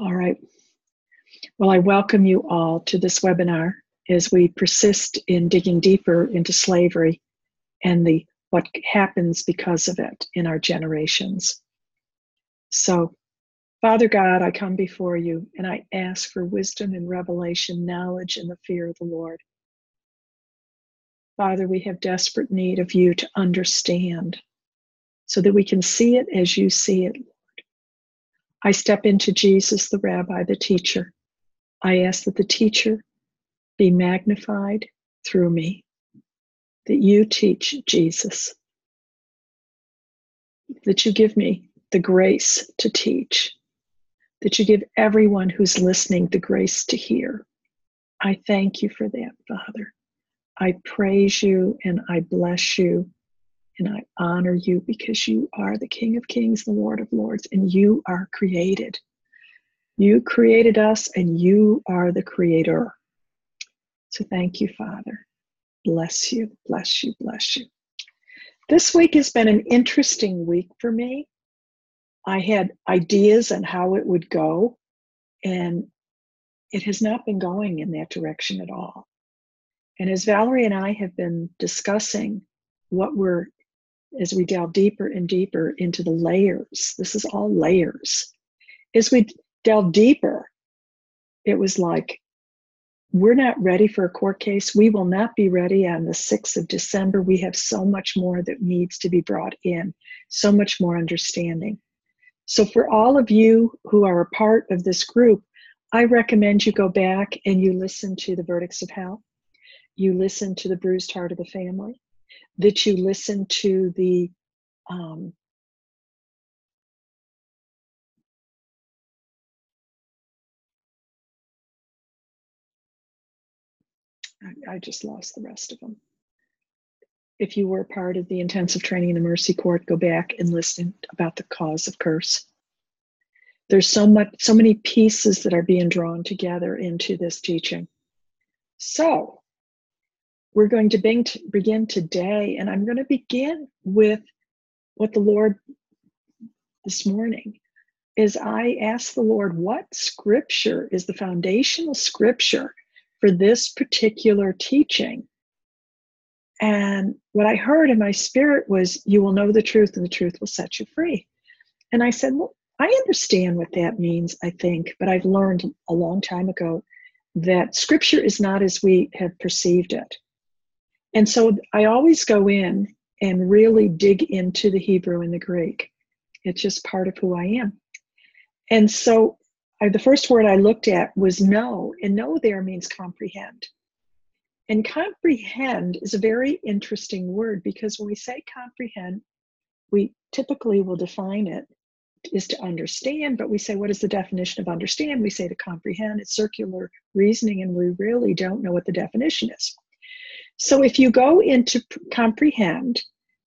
All right. Well, I welcome you all to this webinar as we persist in digging deeper into slavery and the what happens because of it in our generations. So, Father God, I come before you and I ask for wisdom and revelation, knowledge, and the fear of the Lord. Father, we have desperate need of you to understand so that we can see it as you see it. I step into Jesus, the rabbi, the teacher. I ask that the teacher be magnified through me, that you teach Jesus, that you give me the grace to teach, that you give everyone who's listening the grace to hear. I thank you for that, Father. I praise you and I bless you and I honor you because you are the King of Kings, the Lord of Lords, and you are created. You created us and you are the creator. So thank you, Father. Bless you, bless you, bless you. This week has been an interesting week for me. I had ideas on how it would go, and it has not been going in that direction at all. And as Valerie and I have been discussing what we're, as we delve deeper and deeper into the layers, this is all layers. As we delve deeper, it was like, we're not ready for a court case. We will not be ready on the 6th of December. We have so much more that needs to be brought in, so much more understanding. So, for all of you who are a part of this group, I recommend you go back and you listen to the verdicts of hell you listen to the bruised heart of the family, that you listen to the um, I, I just lost the rest of them. If you were part of the intensive training in the Mercy Court, go back and listen about the cause of curse. There's so much, so many pieces that are being drawn together into this teaching. So, we're going to begin today, and I'm going to begin with what the Lord this morning is I asked the Lord, what scripture is the foundational scripture for this particular teaching? And what I heard in my spirit was, You will know the truth, and the truth will set you free. And I said, Well, I understand what that means, I think, but I've learned a long time ago that scripture is not as we have perceived it. And so I always go in and really dig into the Hebrew and the Greek. It's just part of who I am. And so I, the first word I looked at was know, and know there means comprehend. And comprehend is a very interesting word because when we say comprehend, we typically will define it is to understand, but we say, what is the definition of understand? We say to comprehend, it's circular reasoning, and we really don't know what the definition is. So if you go into comprehend,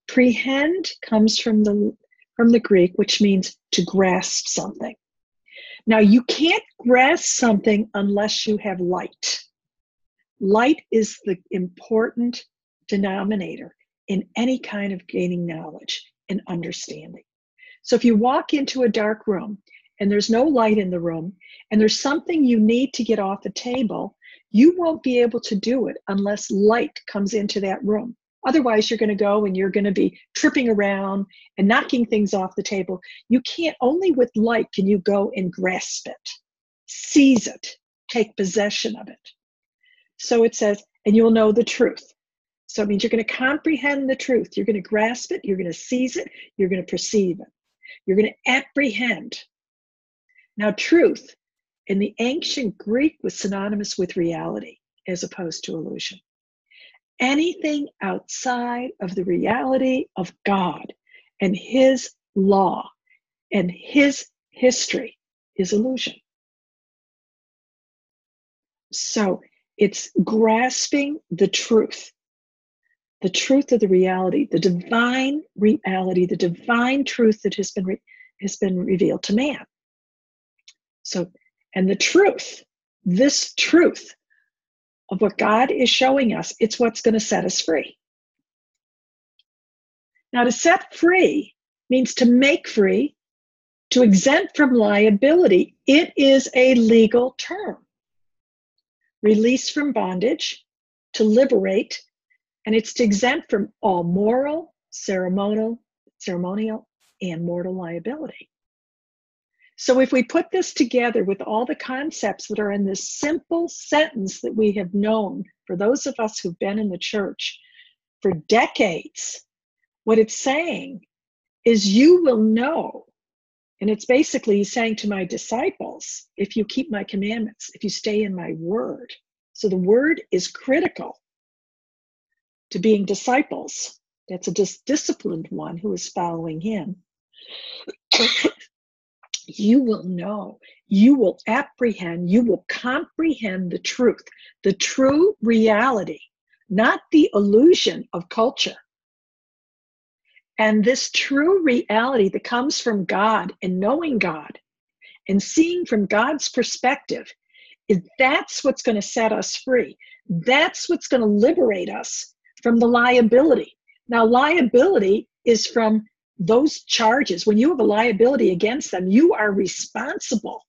prehend comes from the from the Greek, which means to grasp something. Now you can't grasp something unless you have light. Light is the important denominator in any kind of gaining knowledge and understanding. So if you walk into a dark room and there's no light in the room and there's something you need to get off the table, you won't be able to do it unless light comes into that room. Otherwise, you're going to go and you're going to be tripping around and knocking things off the table. You can't, only with light can you go and grasp it, seize it, take possession of it. So it says, and you'll know the truth. So it means you're going to comprehend the truth. You're going to grasp it. You're going to seize it. You're going to perceive it. You're going to apprehend. Now, truth in the ancient Greek was synonymous with reality as opposed to illusion. Anything outside of the reality of God and His law and His history is illusion. So it's grasping the truth, the truth of the reality, the divine reality, the divine truth that has been re- has been revealed to man. So and the truth, this truth of what God is showing us, it's what's going to set us free. Now, to set free means to make free, To exempt from liability, it is a legal term. Release from bondage, to liberate, and it's to exempt from all moral, ceremonial, ceremonial, and mortal liability. So if we put this together with all the concepts that are in this simple sentence that we have known for those of us who've been in the church for decades, what it's saying is you will know. And it's basically saying to my disciples, if you keep my commandments, if you stay in my word. So the word is critical to being disciples. That's a dis- disciplined one who is following him. You will know, you will apprehend, you will comprehend the truth, the true reality, not the illusion of culture. And this true reality that comes from God and knowing God and seeing from God's perspective that's what's going to set us free. That's what's going to liberate us from the liability. Now, liability is from those charges, when you have a liability against them, you are responsible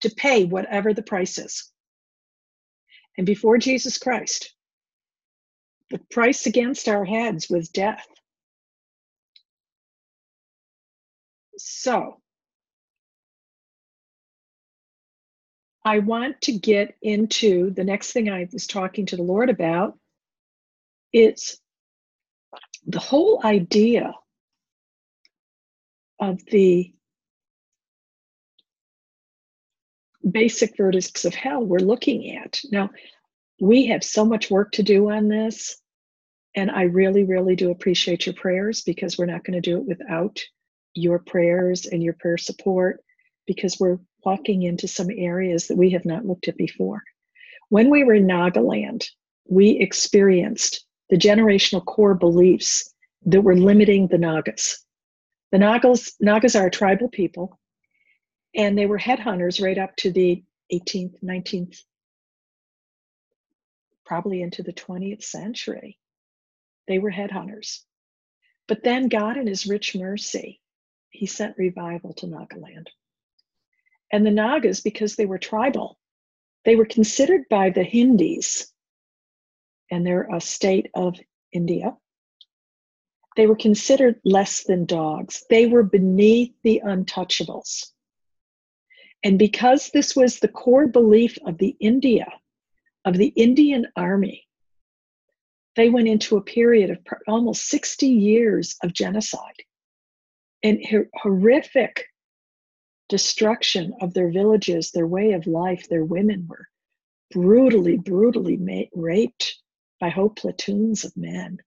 to pay whatever the price is. And before Jesus Christ, the price against our heads was death. So, I want to get into the next thing I was talking to the Lord about. It's the whole idea of the basic verdicts of hell we're looking at. Now, we have so much work to do on this, and I really, really do appreciate your prayers because we're not going to do it without your prayers and your prayer support because we're walking into some areas that we have not looked at before. When we were in Nagaland, we experienced the generational core beliefs that were limiting the Nagas. The Nagas, Nagas are a tribal people, and they were headhunters right up to the 18th, 19th, probably into the 20th century. They were headhunters. But then God, in His rich mercy, He sent revival to Nagaland. And the Nagas, because they were tribal, they were considered by the Hindis, and they're a state of India, they were considered less than dogs. They were beneath the untouchables. And because this was the core belief of the India, of the Indian army, they went into a period of almost 60 years of genocide and horrific destruction of their villages, their way of life. Their women were brutally, brutally raped by whole platoons of men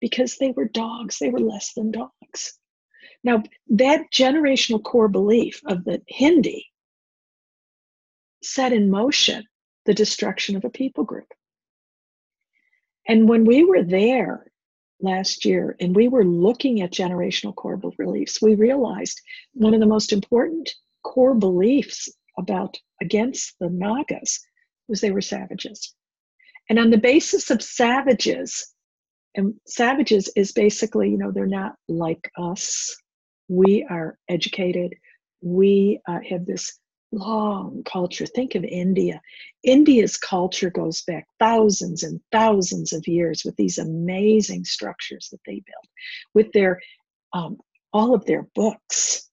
because they were dogs, they were less than dogs. Now, that generational core belief of the Hindi set in motion the destruction of a people group. And when we were there last year and we were looking at generational core beliefs, we realized one of the most important core beliefs about against the Nagas was they were savages. And on the basis of savages, and savages is basically you know they're not like us. We are educated. We uh, have this long culture. Think of india. India's culture goes back thousands and thousands of years with these amazing structures that they built with their um, all of their books.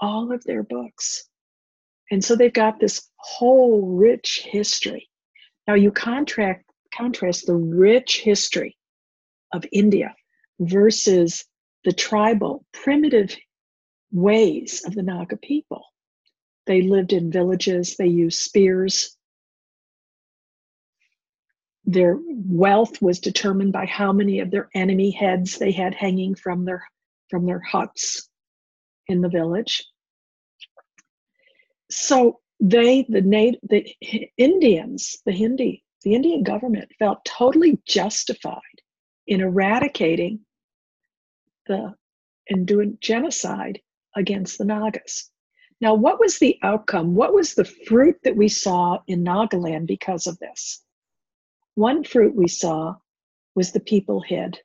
All of their books. And so they've got this whole rich history. Now you contract contrast the rich history of India versus the tribal, primitive ways of the Naga people. They lived in villages, they used spears. Their wealth was determined by how many of their enemy heads they had hanging from their from their huts in the village. So they, the the Indians, the Hindi, the Indian government felt totally justified in eradicating the and doing genocide against the Nagas. Now, what was the outcome? What was the fruit that we saw in Nagaland because of this? One fruit we saw was the people hid.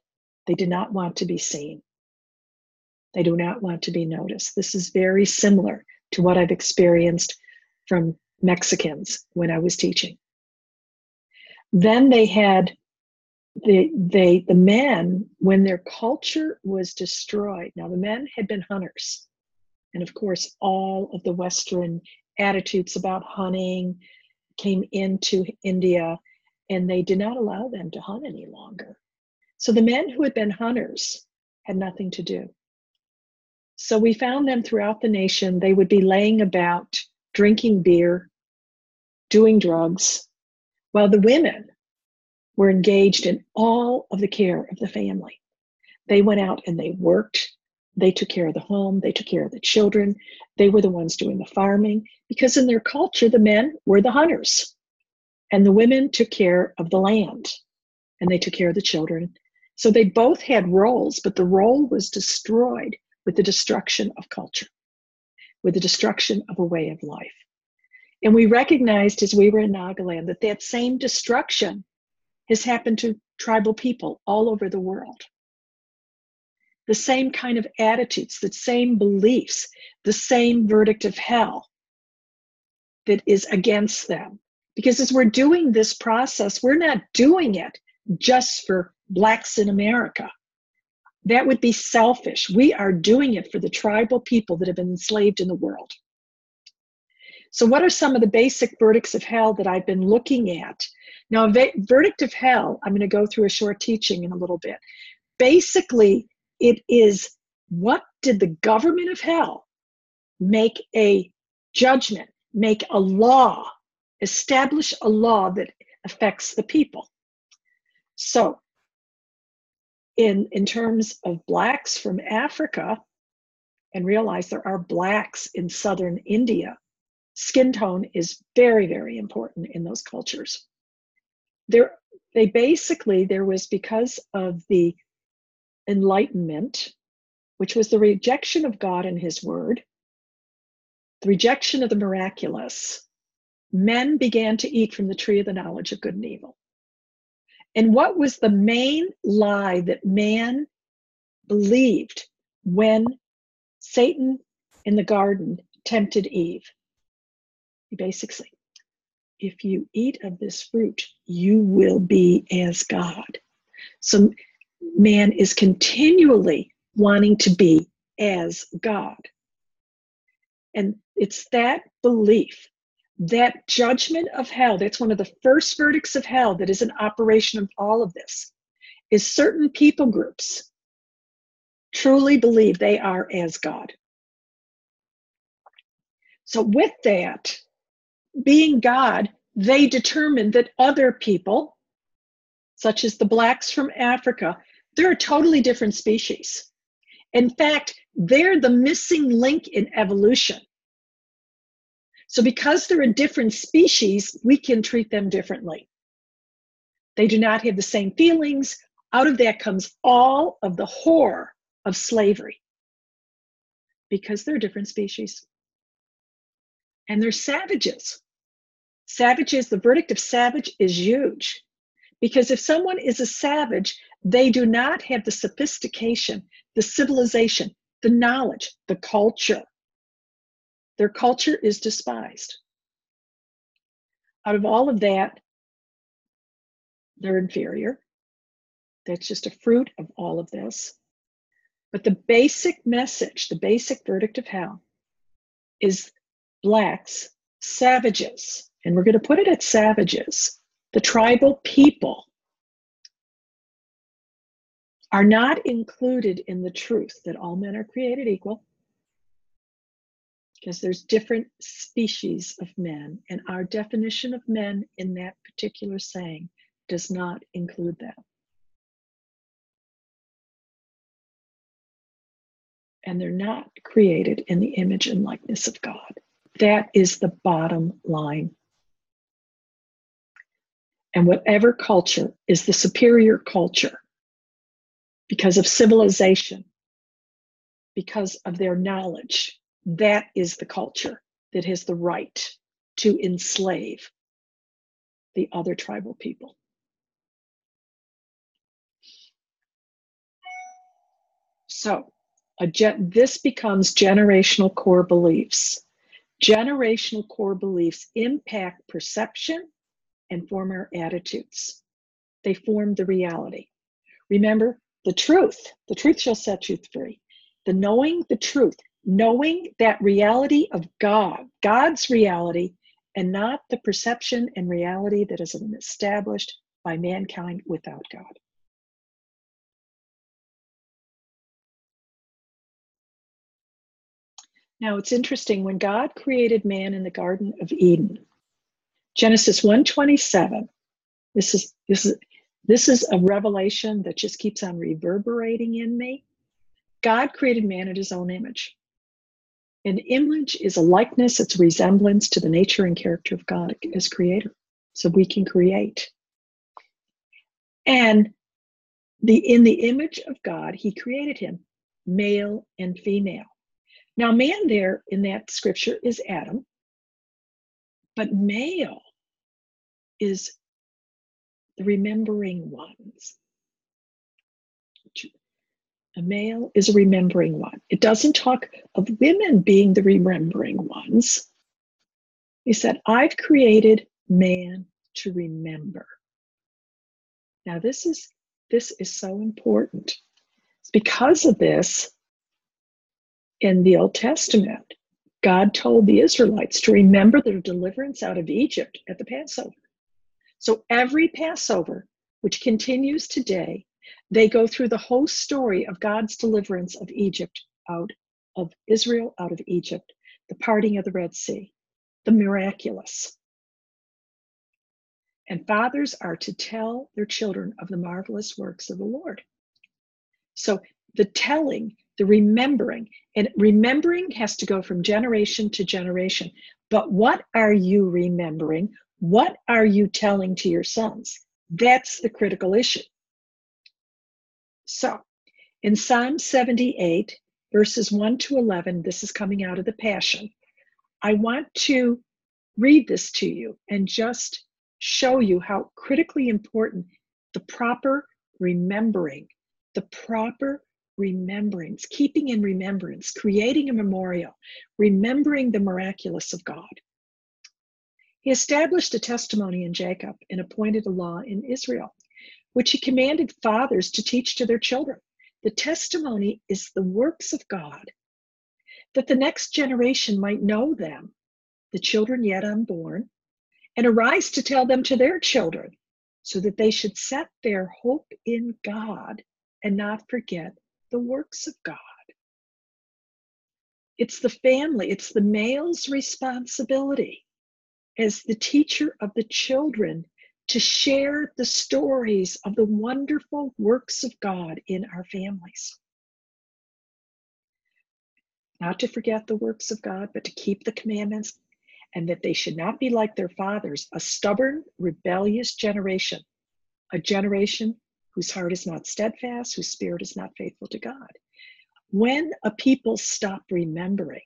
They did not want to be seen. They do not want to be noticed. This is very similar to what I've experienced from Mexicans when I was teaching. Then they had the they the men when their culture was destroyed. Now the men had been hunters, and of course all of the Western attitudes about hunting came into India, and they did not allow them to hunt any longer. So the men who had been hunters had nothing to do. So we found them throughout the nation. They would be laying about, drinking beer, doing drugs, while the women were engaged in all of the care of the family. They went out and they worked. They took care of the home. They took care of the children. They were the ones doing the farming because, in their culture, the men were the hunters and the women took care of the land and they took care of the children. So they both had roles, but the role was destroyed with the destruction of culture, with the destruction of a way of life. And we recognized as we were in Nagaland that that same destruction has happened to tribal people all over the world. The same kind of attitudes, the same beliefs, the same verdict of hell that is against them. Because as we're doing this process, we're not doing it just for Blacks in America. That would be selfish. We are doing it for the tribal people that have been enslaved in the world. So, what are some of the basic verdicts of hell that I've been looking at? Now, a verdict of hell, I'm going to go through a short teaching in a little bit. Basically, it is what did the government of hell make a judgment, make a law, establish a law that affects the people? So, in, in terms of blacks from Africa, and realize there are blacks in southern India, skin tone is very, very important in those cultures. There, they basically, there was because of the enlightenment, which was the rejection of God and his word, the rejection of the miraculous, men began to eat from the tree of the knowledge of good and evil. And what was the main lie that man believed when Satan in the garden tempted Eve? He basically, if you eat of this fruit, you will be as God. So man is continually wanting to be as God. And it's that belief that judgment of hell, that's one of the first verdicts of hell that is an operation of all of this, is certain people groups truly believe they are as God. So, with that, being God, they determined that other people, such as the blacks from Africa, they're a totally different species. In fact, they're the missing link in evolution. So, because they're a different species, we can treat them differently. They do not have the same feelings. Out of that comes all of the horror of slavery because they're different species. And they're savages. Savages, the verdict of savage is huge because if someone is a savage, they do not have the sophistication, the civilization, the knowledge, the culture their culture is despised. Out of all of that, they're inferior. That's just a fruit of all of this. But the basic message, the basic verdict of hell is blacks, savages, and we're going to put it at savages, the tribal people are not included in the truth that all men are created equal because there's different species of men, and our definition of men in that particular saying does not include that. And they're not created in the image and likeness of God. That is the bottom line. And whatever culture is the superior culture because of civilization, because of their knowledge, that is the culture that has the right to enslave the other tribal people. So, this becomes generational core beliefs. Generational core beliefs impact perception and form our attitudes. They form the reality. Remember, the truth, the truth shall set you free. The knowing the truth, knowing that reality of God, God's reality, and not the perception and reality that been established by mankind without God. Now it's interesting when God created man in the Garden of Eden, Genesis 127. This is this is this is a revelation that just keeps on reverberating in me. God created man in his own image. An image is a likeness, it's a resemblance to the nature and character of God as creator. So we can create. And the in the image of God, he created him, male and female. Now, man there in that scripture is Adam, but male is the remembering ones. A male is a remembering one. It doesn't talk of women being the remembering ones. He said, I've created man to remember. Now, this is this is so important. It's because of this in the Old Testament, God told the Israelites to remember their deliverance out of Egypt at the Passover. So every Passover, which continues today, they go through the whole story of God's deliverance of Egypt out of Israel out of Egypt, the parting of the Red Sea, the miraculous. And fathers are to tell their children of the marvelous works of the Lord. So the telling the remembering. And remembering has to go from generation to generation. But what are you remembering? What are you telling to your sons? That's the critical issue. So, in Psalm 78, verses 1 to 11, this is coming out of the Passion. I want to read this to you and just show you how critically important the proper remembering, the proper remembrance, keeping in remembrance, creating a memorial, remembering the miraculous of God. He established a testimony in Jacob and appointed a law in Israel, which he commanded fathers to teach to their children. The testimony is the works of God, that the next generation might know them, the children yet unborn, and arise to tell them to their children, so that they should set their hope in God and not forget the works of God. It's the family, it's the male's responsibility as the teacher of the children to share the stories of the wonderful works of God in our families. Not to forget the works of God, but to keep the commandments, and that they should not be like their fathers, a stubborn, rebellious generation, a generation whose heart is not steadfast, whose spirit is not faithful to God. When a people stop remembering,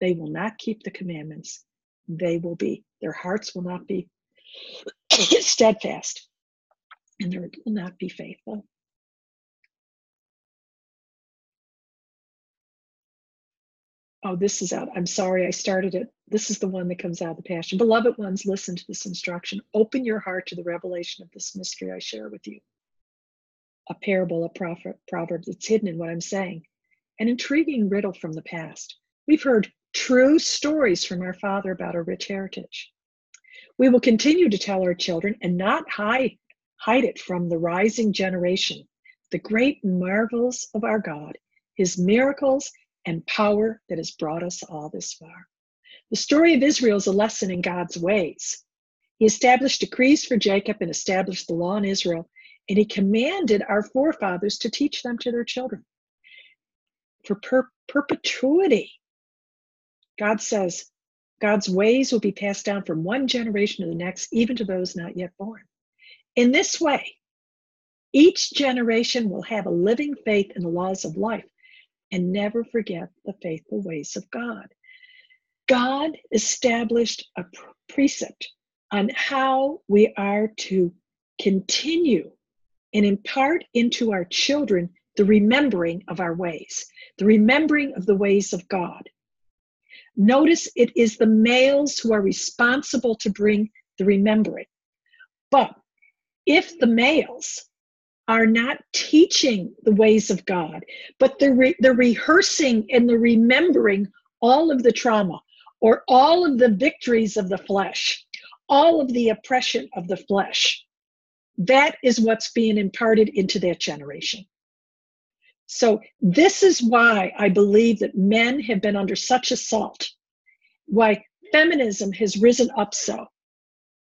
they will not keep the commandments. They will be, their hearts will not be steadfast, and they will not be faithful. Oh, this is out. I'm sorry, I started it. This is the one that comes out of the passion. Beloved ones, listen to this instruction. Open your heart to the revelation of this mystery I share with you a parable, a proverb that's hidden in what I'm saying. An intriguing riddle from the past. We've heard true stories from our Father about our rich heritage. We will continue to tell our children and not hide, hide it from the rising generation the great marvels of our God, his miracles and power that has brought us all this far. The story of Israel is a lesson in God's ways. He established decrees for Jacob and established the law in Israel and he commanded our forefathers to teach them to their children for per- perpetuity. God says God's ways will be passed down from one generation to the next, even to those not yet born. In this way, each generation will have a living faith in the laws of life and never forget the faithful ways of God. God established a precept on how we are to continue and impart into our children the remembering of our ways, the remembering of the ways of God. Notice it is the males who are responsible to bring the remembering. But if the males are not teaching the ways of God, but they're, re- they're rehearsing and they're remembering all of the trauma or all of the victories of the flesh, all of the oppression of the flesh. That is what's being imparted into that generation. So, this is why I believe that men have been under such assault, why feminism has risen up so.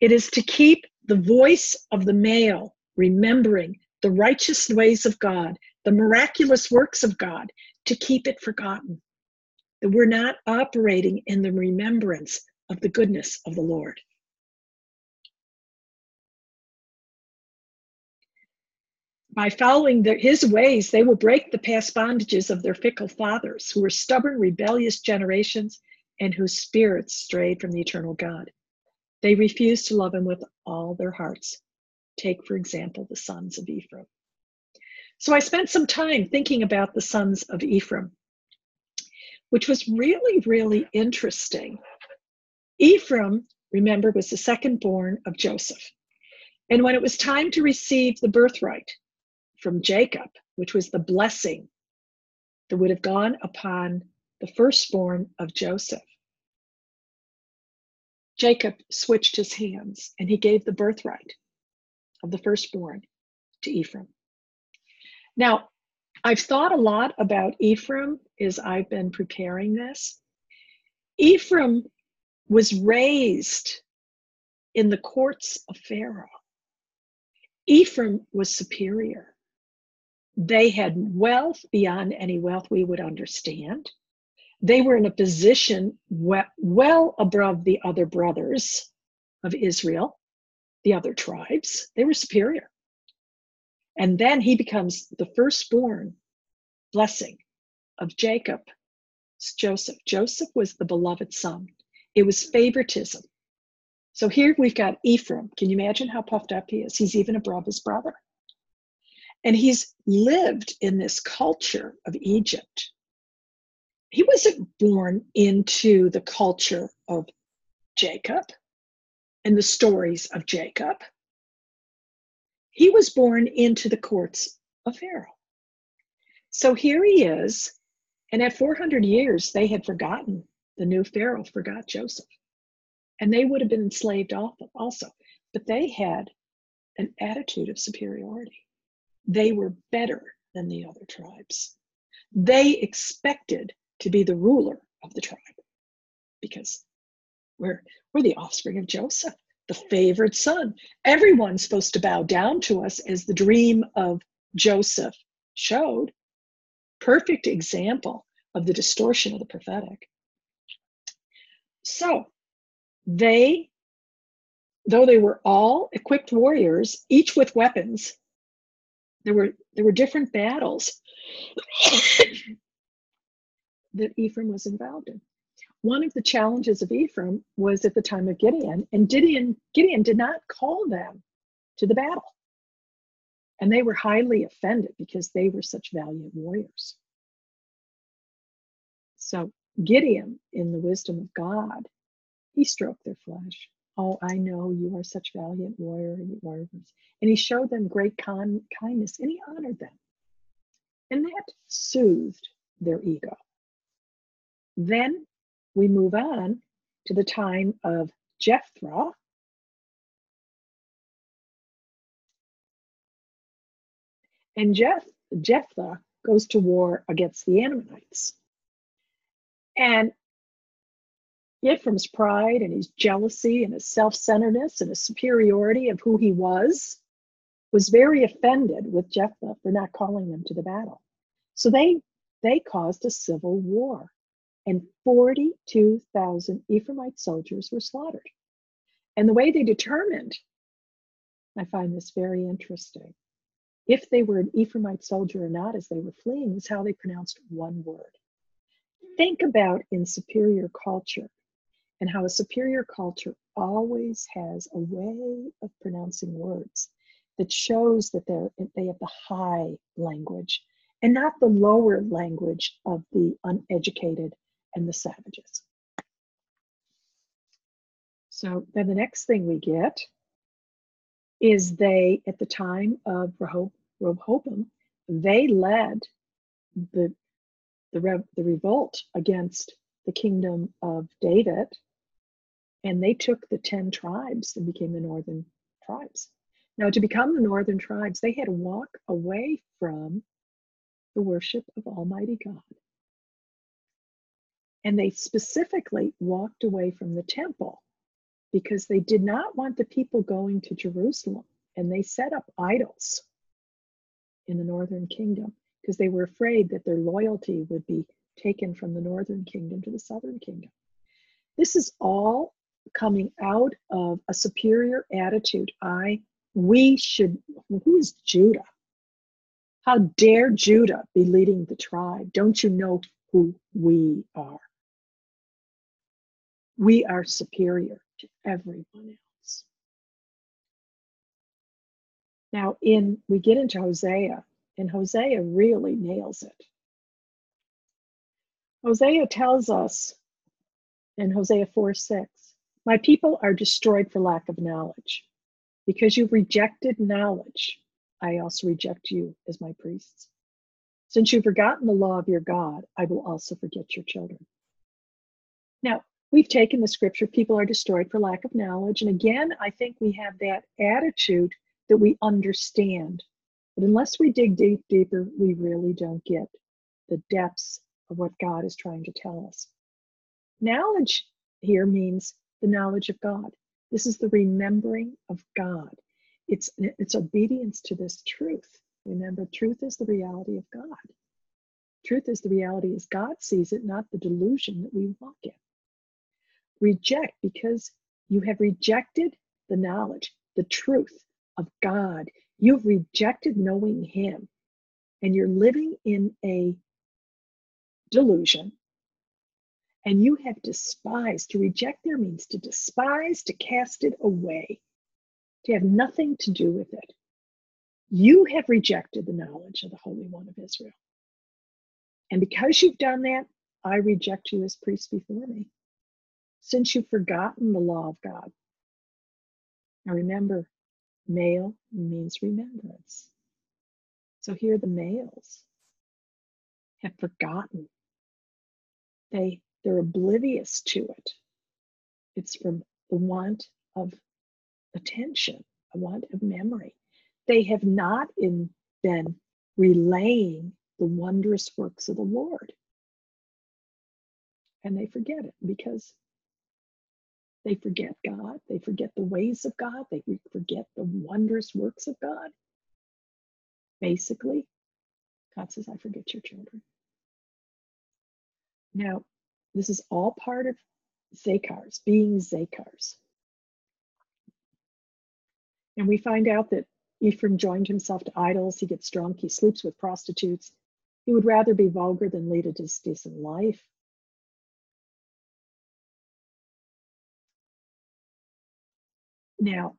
It is to keep the voice of the male remembering the righteous ways of God, the miraculous works of God, to keep it forgotten. That we're not operating in the remembrance of the goodness of the Lord. By following the, his ways, they will break the past bondages of their fickle fathers, who were stubborn, rebellious generations and whose spirits strayed from the eternal God. They refused to love him with all their hearts. Take, for example, the sons of Ephraim. So I spent some time thinking about the sons of Ephraim, which was really, really interesting. Ephraim, remember, was the second born of Joseph. And when it was time to receive the birthright from Jacob, which was the blessing that would have gone upon the firstborn of Joseph, Jacob switched his hands and he gave the birthright of the firstborn to Ephraim. Now, I've thought a lot about Ephraim as I've been preparing this. Ephraim was raised in the courts of Pharaoh. Ephraim was superior. They had wealth beyond any wealth we would understand they were in a position well, above the other brothers of Israel, the other tribes. They were superior. And then he becomes the firstborn blessing of Jacob, Joseph. Joseph was the beloved son. It was favoritism. So here we've got Ephraim. Can you imagine how puffed up he is? He's even above his brother. And he's lived in this culture of Egypt he wasn't born into the culture of Jacob and the stories of Jacob. He was born into the courts of Pharaoh. So here he is, and at 400 years, they had forgotten, the new Pharaoh forgot Joseph. And they would have been enslaved also. But they had an attitude of superiority. They were better than the other tribes. They expected to be the ruler of the tribe because we're, we're the offspring of Joseph, the favored son. Everyone's supposed to bow down to us as the dream of Joseph showed. Perfect example of the distortion of the prophetic. So they, though they were all equipped warriors, each with weapons, there were there were different battles that Ephraim was involved in. One of the challenges of Ephraim was at the time of Gideon, and Gideon, Gideon did not call them to the battle. And they were highly offended because they were such valiant warriors. So Gideon, in the wisdom of God, he stroked their flesh. Oh, I know you are such valiant warrior warriors. And he showed them great con- kindness and he honored them. And that soothed their ego. Then we move on to the time of Jephthah. And Jeph, Jephthah goes to war against the Ammonites. And Ephraim's pride and his jealousy and his self centeredness and his superiority of who he was was very offended with Jephthah for not calling them to the battle. So they, they caused a civil war and 42,000 Ephraimite soldiers were slaughtered. And the way they determined, I find this very interesting, if they were an Ephraimite soldier or not as they were fleeing, is how they pronounced one word. Think about in superior culture and how a superior culture always has a way of pronouncing words that shows that they're, they have the high language and not the lower language of the uneducated and the savages. So then the next thing we get is they, at the time of Rehoboam, they led the, the, rev, the revolt against the kingdom of David, and they took the 10 tribes and became the northern tribes. Now, to become the northern tribes, they had to walk away from the worship of Almighty God. And they specifically walked away from the temple because they did not want the people going to Jerusalem. And they set up idols in the northern kingdom because they were afraid that their loyalty would be taken from the northern kingdom to the southern kingdom. This is all coming out of a superior attitude. I, we should, who is Judah? How dare Judah be leading the tribe? Don't you know who we are? We are superior to everyone else. Now, in we get into Hosea, and Hosea really nails it. Hosea tells us in Hosea 4 6, My people are destroyed for lack of knowledge. Because you've rejected knowledge, I also reject you as my priests. Since you've forgotten the law of your God, I will also forget your children. Now, we've taken the scripture, people are destroyed for lack of knowledge. And again, I think we have that attitude that we understand. But unless we dig deep, deeper, we really don't get the depths of what God is trying to tell us. Knowledge here means the knowledge of God. This is the remembering of God. It's, it's obedience to this truth. Remember, truth is the reality of God. Truth is the reality as God sees it, not the delusion that we walk in. Reject because you have rejected the knowledge, the truth of God. You've rejected knowing Him, and you're living in a delusion. And you have despised. To reject there means to despise, to cast it away, to have nothing to do with it. You have rejected the knowledge of the Holy One of Israel. And because you've done that, I reject you as priest before me since you've forgotten the law of God. Now remember, male means remembrance. So here the males have forgotten. They they're oblivious to it. It's from the want of attention, a want of memory. They have not in, been relaying the wondrous works of the Lord. And they forget it because they forget God. They forget the ways of God. They forget the wondrous works of God. Basically, God says, I forget your children. Now, this is all part of Zakars, being Zakars. And we find out that Ephraim joined himself to idols. He gets drunk. He sleeps with prostitutes. He would rather be vulgar than lead a decent life. Now,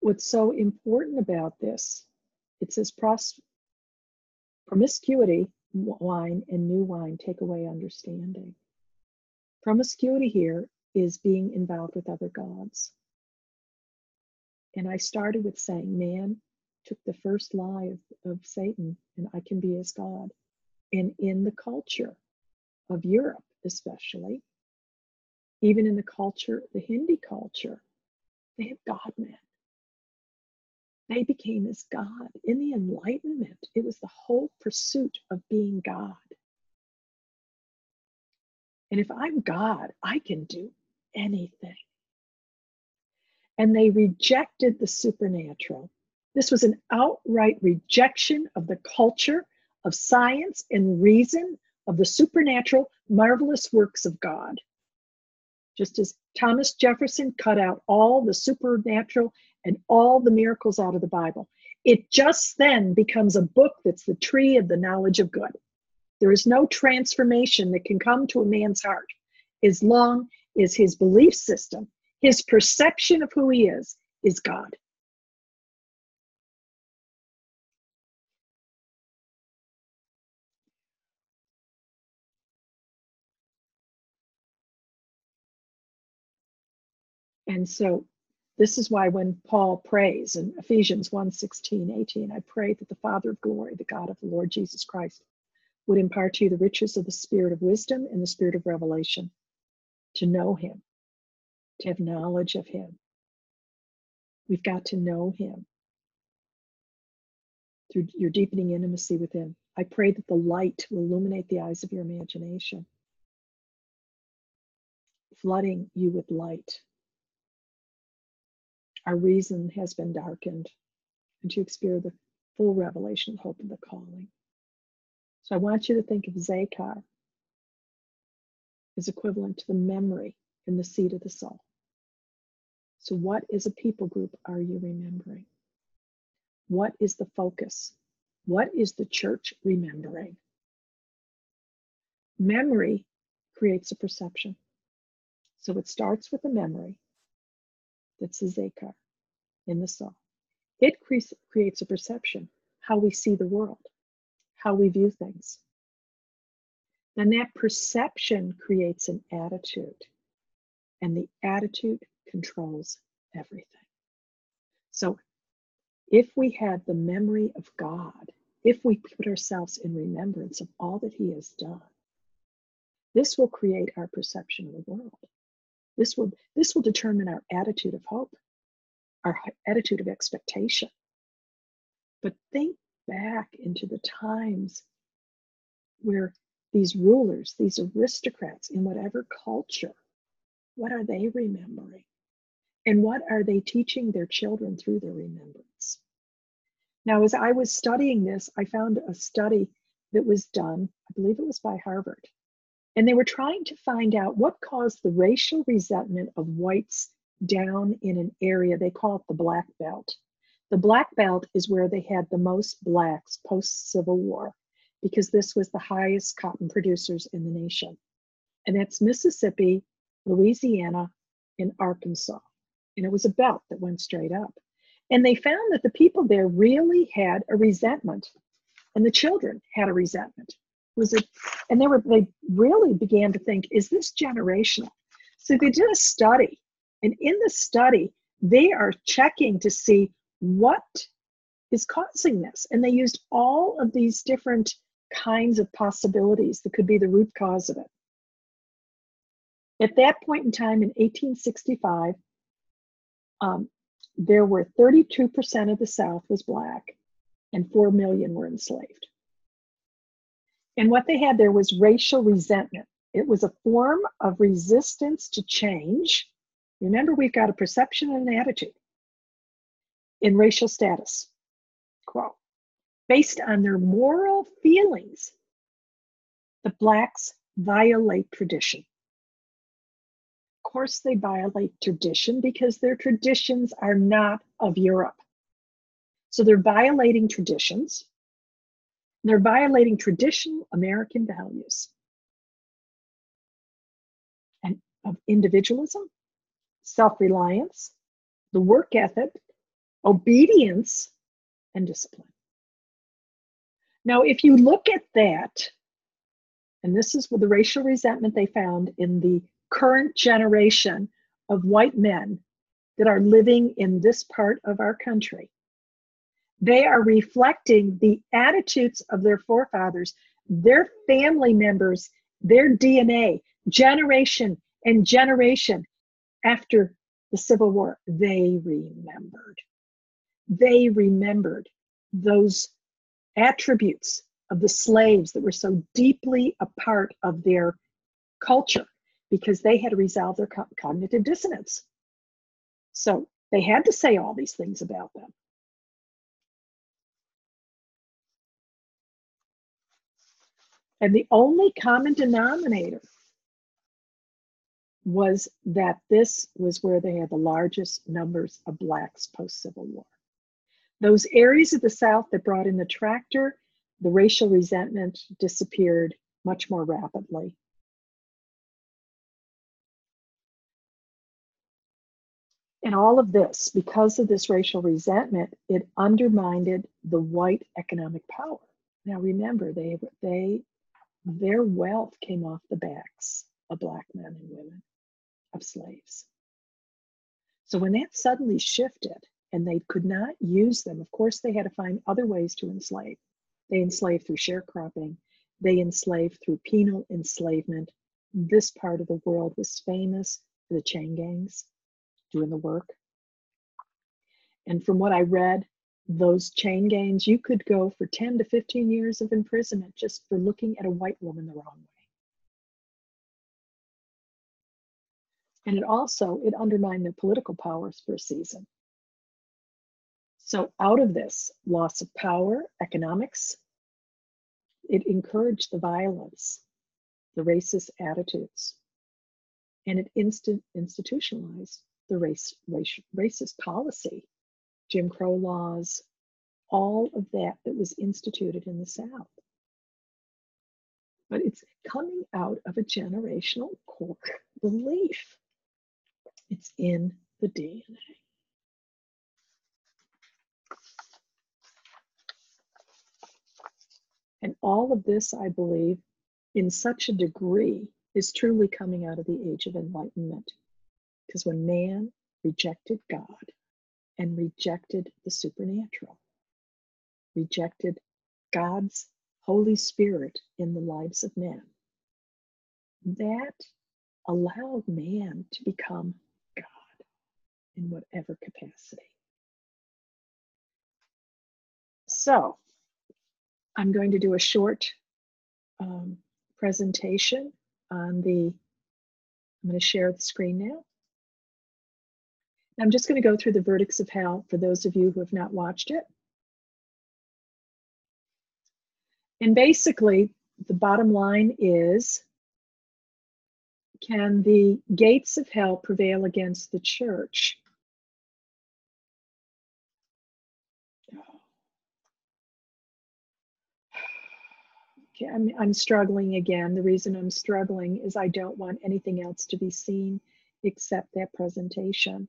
what's so important about this, it says promiscuity, wine, and new wine take away understanding. Promiscuity here is being involved with other gods. And I started with saying, man took the first lie of, of Satan, and I can be as God. And in the culture of Europe, especially, even in the culture, the Hindi culture, they have God men. They became as God. In the Enlightenment, it was the whole pursuit of being God. And if I'm God, I can do anything. And they rejected the supernatural. This was an outright rejection of the culture of science and reason of the supernatural, marvelous works of God just as Thomas Jefferson cut out all the supernatural and all the miracles out of the Bible. It just then becomes a book that's the tree of the knowledge of good. There is no transformation that can come to a man's heart as long as his belief system, his perception of who he is, is God. And so this is why when Paul prays in Ephesians 1 16, 18, I pray that the Father of glory, the God of the Lord Jesus Christ, would impart to you the riches of the spirit of wisdom and the spirit of revelation, to know him, to have knowledge of him. We've got to know him through your deepening intimacy with him. I pray that the light will illuminate the eyes of your imagination, flooding you with light. Our reason has been darkened, and to experience the full revelation of hope and the calling. So I want you to think of Zakar as equivalent to the memory in the seed of the soul. So, what is a people group are you remembering? What is the focus? What is the church remembering? Memory creates a perception. So it starts with a memory that's a zakar in the soul. It cre- creates a perception, how we see the world, how we view things. Then that perception creates an attitude, and the attitude controls everything. So if we had the memory of God, if we put ourselves in remembrance of all that He has done, this will create our perception of the world. This will, this will determine our attitude of hope, our attitude of expectation. But think back into the times where these rulers, these aristocrats in whatever culture, what are they remembering? And what are they teaching their children through their remembrance? Now, as I was studying this, I found a study that was done, I believe it was by Harvard, and they were trying to find out what caused the racial resentment of whites down in an area they call it the Black Belt. The Black Belt is where they had the most blacks post Civil War because this was the highest cotton producers in the nation. And that's Mississippi, Louisiana, and Arkansas and it was a belt that went straight up. And they found that the people there really had a resentment, and the children had a resentment. Was it? And they were they really began to think, is this generational? So they did a study, and in the study, they are checking to see what is causing this, and they used all of these different kinds of possibilities that could be the root cause of it. At that point in time in 1865, um, there were 32% of the South was Black and 4 million were enslaved. And what they had there was racial resentment. It was a form of resistance to change. Remember, we've got a perception and an attitude in racial status quo based on their moral feelings. The Blacks violate tradition Of course, they violate tradition because their traditions are not of Europe. So they're violating traditions. They're violating traditional American values and of individualism, self reliance, the work ethic, obedience, and discipline. Now, if you look at that, and this is with the racial resentment they found in the current generation of white men that are living in this part of our country. They are reflecting the attitudes of their forefathers, their family members, their DNA, generation and generation after the Civil War. They remembered. They remembered those attributes of the slaves that were so deeply a part of their culture because they had to resolve their co- cognitive dissonance. So they had to say all these things about them. And the only common denominator was that this was where they had the largest numbers of blacks post Civil War. Those areas of the South that brought in the tractor, the racial resentment disappeared much more rapidly And all of this, because of this racial resentment, it undermined the white economic power. Now remember, they they their wealth came off the backs of black men and women, of slaves. So when that suddenly shifted and they could not use them, of course, they had to find other ways to enslave. They enslaved through sharecropping, they enslaved through penal enslavement. This part of the world was famous for the chain gangs doing the work. And from what I read, those chain gangs, you could go for 10 to 15 years of imprisonment just for looking at a white woman the wrong way. And it also, it undermined their political powers for a season. So out of this loss of power, economics, it encouraged the violence, the racist attitudes, and it instant institutionalized the race, race, racist policy, Jim Crow laws, all of that that was instituted in the South. But it's coming out of a generational core belief. It's in the DNA. And all of this, I believe, in such a degree, is truly coming out of the age of enlightenment. Because when man rejected God and rejected the supernatural, rejected God's Holy Spirit in the lives of men, that allowed man to become God in whatever capacity. So, I'm going to do a short um, presentation on the, I'm going to share the screen now. I'm just going to go through the verdicts of hell for those of you who have not watched it. And basically, the bottom line is can the gates of hell prevail against the church? Okay, I'm, I'm struggling again. The reason I'm struggling is I don't want anything else to be seen except that presentation.